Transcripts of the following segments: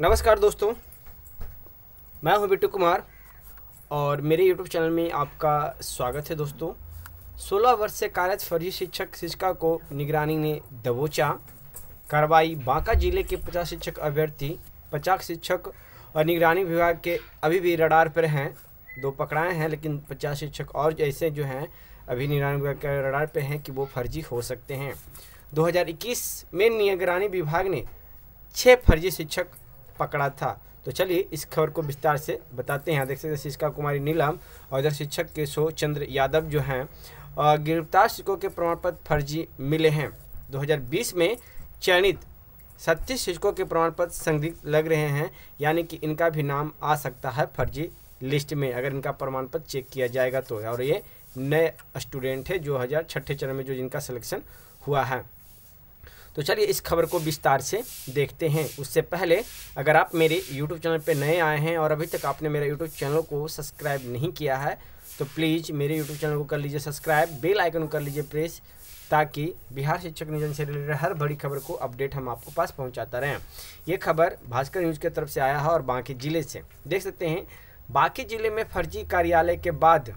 नमस्कार दोस्तों, मैं हूँ बिट्टू कुमार और मेरे यूट्यूब चैनल में आपका स्वागत है दोस्तों। 16 वर्ष से कार्यरत फर्जी शिक्षक शिक्षिका को निगरानी ने दबोचा, कार्रवाई बांका ज़िले के 50 शिक्षक अभ्यर्थी 50 शिक्षक और निगरानी विभाग के अभी भी रडार पर हैं। दो पकड़ाए हैं, लेकिन 50 शिक्षक और ऐसे जो हैं, अभी निगरानी विभाग के रडार पर हैं कि वो फर्जी हो सकते हैं। 2021 में निगरानी विभाग ने छः फर्जी शिक्षक पकड़ा था। तो चलिए इस खबर को विस्तार से बताते हैं। देख सकते हैं शिक्षिका कुमारी नीलम और इधर शिक्षक केशव चंद्र यादव जो हैं गिरफ़्तार शिक्षकों के प्रमाण पत्र फर्जी मिले हैं। 2020 में चयनित छत्तीस शिक्षकों के प्रमाण पत्र संदिग्ध लग रहे हैं, यानी कि इनका भी नाम आ सकता है फर्जी लिस्ट में, अगर इनका प्रमाण पत्र चेक किया जाएगा तो। और ये नए स्टूडेंट है जो हज़ार छठे चरण में जो जिनका सिलेक्शन हुआ है। तो चलिए इस खबर को विस्तार से देखते हैं। उससे पहले, अगर आप मेरे यूट्यूब चैनल पर नए आए हैं और अभी तक आपने मेरे यूट्यूब चैनल को सब्सक्राइब नहीं किया है तो प्लीज़ मेरे यूट्यूब चैनल को कर लीजिए सब्सक्राइब, बेल आइकन कर लीजिए प्रेस, ताकि बिहार शिक्षक नियोजन से रिलेटेड हर बड़ी खबर को अपडेट हम आपको पास पहुंचाता रहें। ये खबर भास्कर न्यूज़ की तरफ़ से आया है और बाकी ज़िले से। देख सकते हैं, बाकी ज़िले में फर्जी कार्यालय के बाद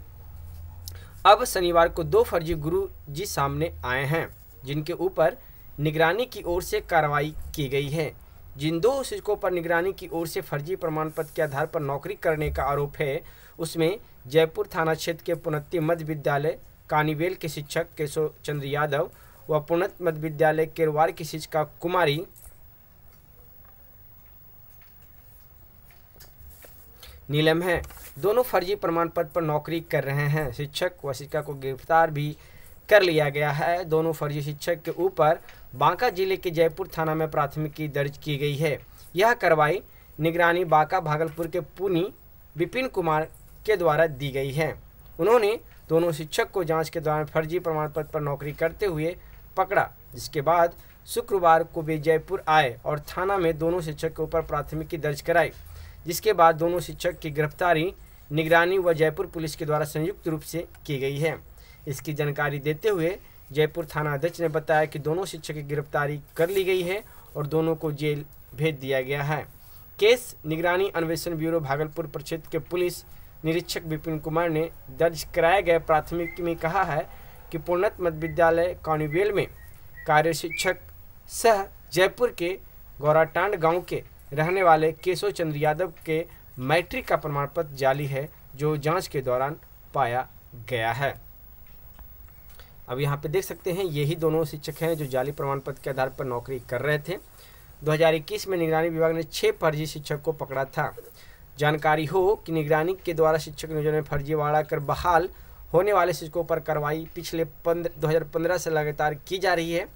अब शनिवार को दो फर्जी गुरु जी सामने आए हैं, जिनके ऊपर निगरानी की ओर से कार्रवाई की गई है। जिन दो शिक्षकों पर निगरानी की ओर से फर्जी प्रमाण पत्र के आधार पर नौकरी करने का आरोप है। उसमें जयपुर थाना क्षेत्र के पुनत्ती मध्य विद्यालय, कानीवेल के शिक्षक केशव चंद्र यादव व पुनत मध्य विद्यालय केरवार की शिक्षिका कुमारी नीलम है। दोनों फर्जी प्रमाण पत्र पर नौकरी कर रहे हैं। शिक्षक व शिक्षिका को गिरफ़्तार भी कर लिया गया है। दोनों फर्जी शिक्षक के ऊपर बांका ज़िले के जयपुर थाना में प्राथमिकी दर्ज की गई है। यह कार्रवाई निगरानी बांका भागलपुर के पुनी विपिन कुमार के द्वारा दी गई है। उन्होंने दोनों शिक्षक को जाँच के दौरान फर्जी प्रमाण पत्र पर नौकरी करते हुए पकड़ा, जिसके बाद शुक्रवार को वे जयपुर आए और थाना में दोनों शिक्षक के ऊपर प्राथमिकी दर्ज कराई, जिसके बाद दोनों शिक्षक की गिरफ्तारी निगरानी व जयपुर पुलिस के द्वारा संयुक्त रूप से की गई है। इसकी जानकारी देते हुए जयपुर थाना अध्यक्ष ने बताया कि दोनों शिक्षक की गिरफ्तारी कर ली गई है और दोनों को जेल भेज दिया गया है। केस निगरानी अन्वेषण ब्यूरो भागलपुर प्रक्षेत्र के पुलिस निरीक्षक विपिन कुमार ने दर्ज कराए गए प्राथमिकी में कहा है कि पूर्णत मध्य विद्यालय कॉनिवेल में कार्य शिक्षक सह जयपुर के गौराटांड गाँव के रहने वाले केशव चंद्र यादव के मैट्रिक का प्रमाण पत्र जाली है, जो जाँच के दौरान पाया गया है। अब यहाँ पे देख सकते हैं यही दोनों शिक्षक हैं जो जाली प्रमाण पत्र के आधार पर नौकरी कर रहे थे। 2021 में निगरानी विभाग ने छः फर्जी शिक्षक को पकड़ा था। जानकारी हो कि निगरानी के द्वारा शिक्षक नियोजन में फर्जीवाड़ा कर बहाल होने वाले शिक्षकों पर कार्रवाई पिछले दो हज़ार से लगातार की जा रही है।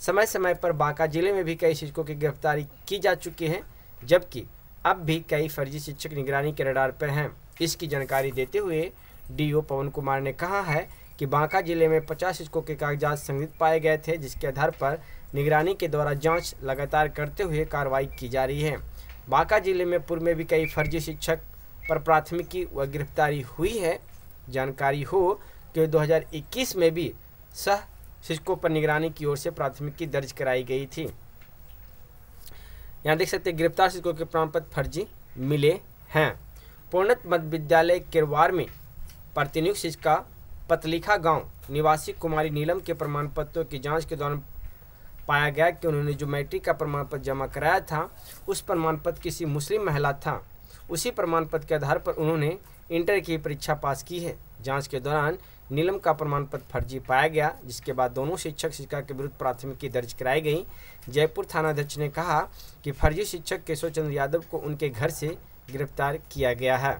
समय समय पर बांका ज़िले में भी कई शिक्षकों की गिरफ्तारी की जा चुकी है, जबकि अब भी कई फर्जी शिक्षक निगरानी के रडार पर हैं। इसकी जानकारी देते हुए डीओ पवन कुमार ने कहा है कि बांका ज़िले में 50 शिक्षकों के कागजात संदिग्ध पाए गए थे, जिसके आधार पर निगरानी के द्वारा जाँच लगातार करते हुए कार्रवाई की जा रही है। बांका ज़िले में पूर्व में भी कई फर्जी शिक्षक पर प्राथमिकी व गिरफ्तारी हुई है। जानकारी हो कि 2021 में भी सह शिक्षकों पर निगरानी की ओर से प्राथमिकी दर्ज कराई गई थी। यहाँ देख सकते हैं, गिरफ़्तार शिक्षकों के प्रमाण पत्र फर्जी मिले हैं। पूर्णत मध्य विद्यालय किरवार में प्रतिनियुक्त शिक्षिका पतलिखा गाँव। निवासी कुमारी नीलम के प्रमाण पत्रों की जाँच के दौरान पाया गया कि उन्होंने जो मैट्रिक का प्रमाण पत्र जमा कराया था, उस प्रमाण पत्र किसी मुस्लिम महिला था। उसी प्रमाण पत्र के आधार पर उन्होंने इंटर की परीक्षा पास की है। जाँच के दौरान नीलम का प्रमाण पत्र फर्जी पाया गया, जिसके बाद दोनों शिक्षक शिक्षिका के विरुद्ध प्राथमिकी दर्ज कराई गई। जयपुर थानाध्यक्ष ने कहा कि फर्जी शिक्षक केशव चंद्र यादव को उनके घर से गिरफ़्तार किया गया है।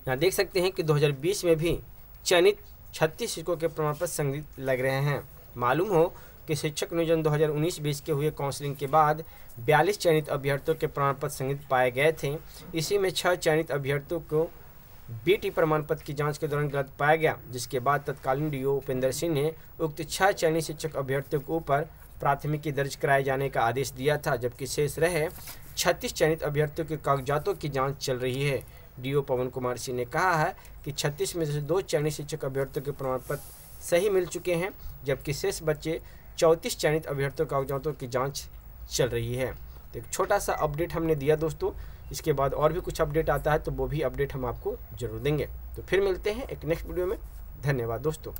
यहाँ देख सकते हैं कि 2020 में भी चयनित छत्तीस शिक्षकों के प्रमाण पत्र संदिग्ध लग रहे हैं। मालूम हो कि शिक्षक नियोजन 2019-20 के हुए काउंसलिंग के बाद 42 चयनित अभ्यर्थियों के प्रमाण पत्र संदिग्ध पाए गए थे। इसी में छह चयनित अभ्यर्थियों को बीटी प्रमाण पत्र की जाँच के दौरान गलत पाया गया, जिसके बाद तत्कालीन डीओ उपेंद्र सिंह ने उक्त छह चयनित शिक्षक अभ्यर्थियों के ऊपर प्राथमिकी दर्ज कराए जाने का आदेश दिया था, जबकि शेष रहे छत्तीस चयनित अभ्यर्थियों के कागजातों की जाँच चल रही है। डीओ पवन कुमार सिंह ने कहा है कि छत्तीस में से दो चयनित शिक्षक अभ्यर्थियों के प्रमाण पत्र सही मिल चुके हैं, जबकि शेष बच्चे चौंतीस चयनित अभ्यर्थियों कागजातों की जाँच चल रही है। तो एक छोटा सा अपडेट हमने दिया दोस्तों, इसके बाद और भी कुछ अपडेट आता है तो वो भी अपडेट हम आपको ज़रूर देंगे। तो फिर मिलते हैं एक नेक्स्ट वीडियो में। धन्यवाद दोस्तों।